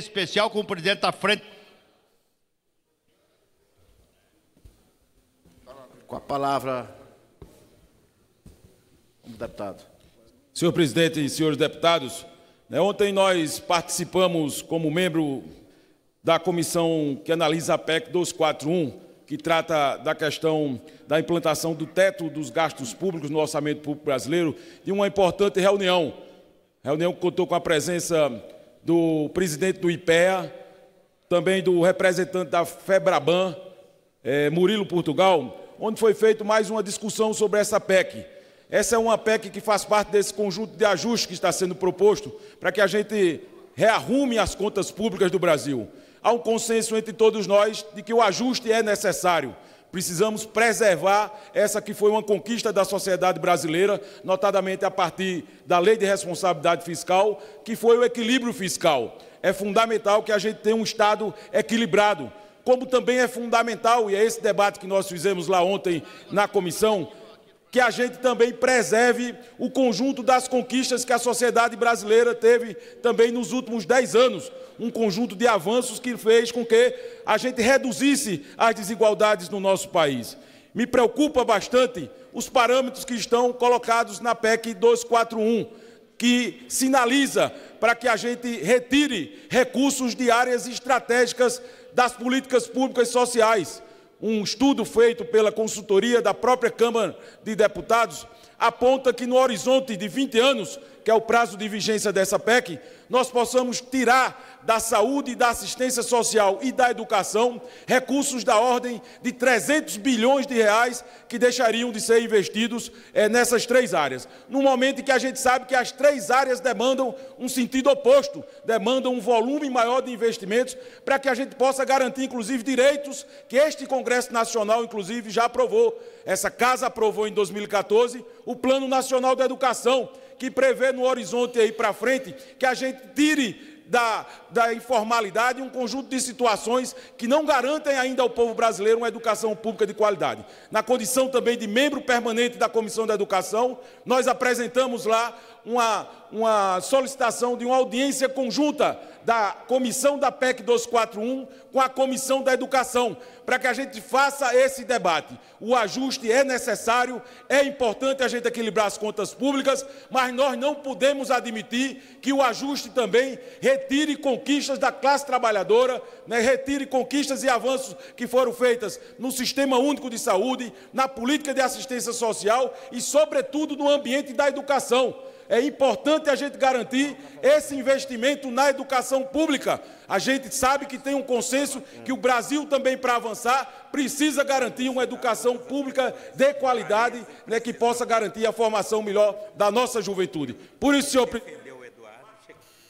especial com o presidente da frente. Com a palavra, deputado. Senhor presidente e senhores deputados, né, ontem nós participamos como membro da comissão que analisa a PEC 241, que trata da questão da implantação do teto dos gastos públicos no orçamento público brasileiro, de uma importante reunião. Reunião que contou com a presença do presidente do IPEA, também do representante da FEBRABAN, eh, Murilo Portugal, onde foi feita mais uma discussão sobre essa PEC. Essa é uma PEC que faz parte desse conjunto de ajustes que está sendo proposto para que a gente rearrume as contas públicas do Brasil. Há um consenso entre todos nós de que o ajuste é necessário. Precisamos preservar essa que foi uma conquista da sociedade brasileira, notadamente a partir da Lei de Responsabilidade Fiscal, que foi o equilíbrio fiscal. É fundamental que a gente tenha um Estado equilibrado, como também é fundamental, e é esse debate que nós fizemos lá ontem na comissão, que a gente também preserve o conjunto das conquistas que a sociedade brasileira teve também nos últimos dez anos, um conjunto de avanços que fez com que a gente reduzisse as desigualdades no nosso país. Me preocupa bastante os parâmetros que estão colocados na PEC 241, que sinaliza para que a gente retire recursos de áreas estratégicas das políticas públicas sociais. Um estudo feito pela consultoria da própria Câmara de Deputados aponta que no horizonte de 20 anos, que é o prazo de vigência dessa PEC, nós possamos tirar da saúde, da assistência social e da educação recursos da ordem de 300 bilhões de reais que deixariam de ser investidos é, nessas três áreas. No momento em que a gente sabe que as três áreas demandam um sentido oposto, demandam um volume maior de investimentos para que a gente possa garantir, inclusive, direitos que este Congresso Nacional, inclusive, já aprovou. Essa casa aprovou em 2014 o Plano Nacional da Educação, que prevê no horizonte aí para frente que a gente tire da, da informalidade, um conjunto de situações que não garantem ainda ao povo brasileiro uma educação pública de qualidade. Na condição também de membro permanente da Comissão da Educação, nós apresentamos lá uma, uma solicitação de uma audiência conjunta da comissão da PEC 241 com a comissão da educação, para que a gente faça esse debate. O ajuste é necessário, é importante a gente equilibrar as contas públicas, mas nós não podemos admitir que o ajuste também retire conquistas da classe trabalhadora, né, retire conquistas e avanços que foram feitas no Sistema Único de Saúde, na política de assistência social e, sobretudo, no ambiente da educação é importante a gente garantir esse investimento na educação pública. A gente sabe que tem um consenso que o Brasil também, para avançar, precisa garantir uma educação pública de qualidade, né, que possa garantir a formação melhor da nossa juventude. Por isso, senhor.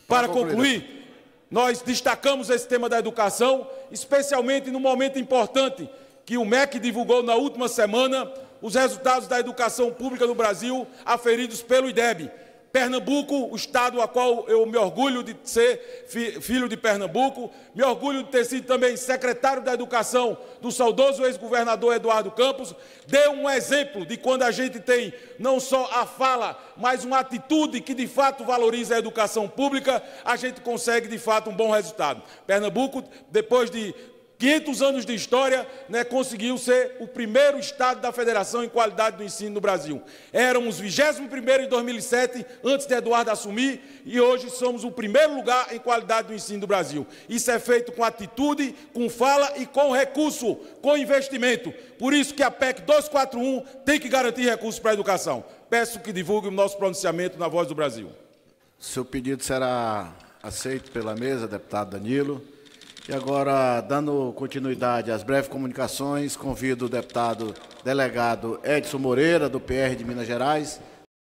Para concluir, nós destacamos esse tema da educação, especialmente no momento importante que o MEC divulgou na última semana os resultados da educação pública no Brasil aferidos pelo IDEB. Pernambuco, o estado a qual eu me orgulho de ser filho de Pernambuco, me orgulho de ter sido também secretário da Educação do saudoso ex-governador Eduardo Campos, deu um exemplo de quando a gente tem não só a fala, mas uma atitude que de fato valoriza a educação pública, a gente consegue de fato um bom resultado. Pernambuco, depois de 500 anos de história, né, conseguiu ser o primeiro estado da federação em qualidade do ensino no Brasil. Éramos 21º em 2007, antes de Eduardo assumir, e hoje somos o primeiro lugar em qualidade do ensino do Brasil. Isso é feito com atitude, com fala e com recurso, com investimento. Por isso que a PEC 241 tem que garantir recursos para a educação. Peço que divulgue o nosso pronunciamento na Voz do Brasil. Seu pedido será aceito pela mesa, deputado Danilo. E agora, dando continuidade às breves comunicações, convido o deputado delegado Edson Moreira, do PR de Minas Gerais,